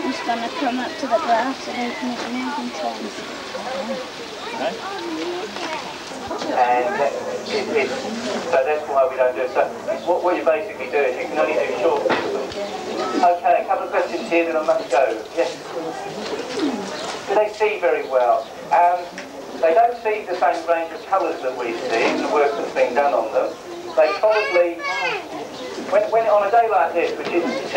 I'm just gonna come up to the glass and open it and control. Okay. and it, it, so that's why we don't do it. So what, what you basically do is you can only do short distance. Okay, a couple of questions here, then I must go. Yes. Do they see very well? Um, they don't see the same range of colours that we see in the work that's been done on them. They probably, when, when on a day like this, which isn't